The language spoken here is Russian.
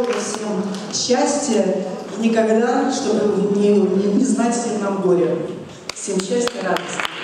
долго всем счастья и никогда, чтобы не, не, не знать всем нам горя. Всем счастья, радости.